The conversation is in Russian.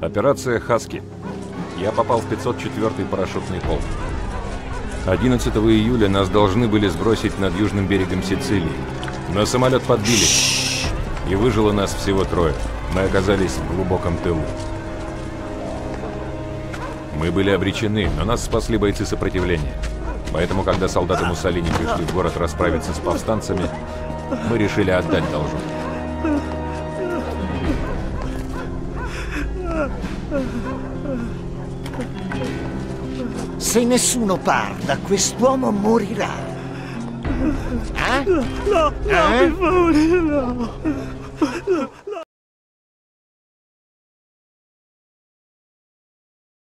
Операция «Хаски». Я попал в 504-й парашютный полк. 11 июля нас должны были сбросить над южным берегом Сицилии. Но самолет подбили. И выжило нас всего трое. Мы оказались в глубоком тылу. Мы были обречены, но нас спасли бойцы сопротивления. Поэтому, когда солдаты Муссолини пришли в город расправиться с повстанцами, мы решили отдать должок. Se nessuno parla, quest'uomo morirà. Eh? No, no, Eh? per favore, no.